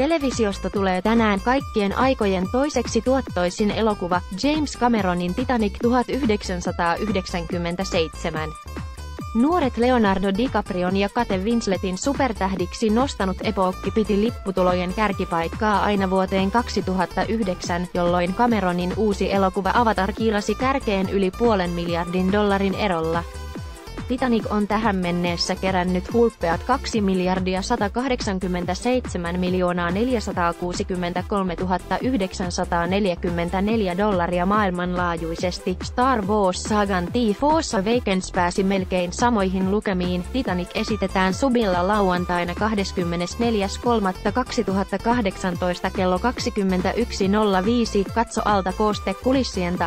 Televisiosta tulee tänään kaikkien aikojen toiseksi tuottoisin elokuva, James Cameronin Titanic 1997. Nuoret Leonardo DiCaprion ja Kate Winsletin supertähdiksi nostanut epokki piti lipputulojen kärkipaikkaa aina vuoteen 2009, jolloin Cameronin uusi elokuva Avatar kiilasi kärkeen yli puolen miljardin dollarin erolla. Titanic on tähän menneessä kerännyt hulppeat 2 miljardia 187 miljoonaa 463 944 dollaria maailmanlaajuisesti. Star Wars Sagan The Force Awakens pääsi melkein samoihin lukemiin. Titanic esitetään Subilla lauantaina 24.3.2018 kello 21.05. Katso alta kooste kulissien.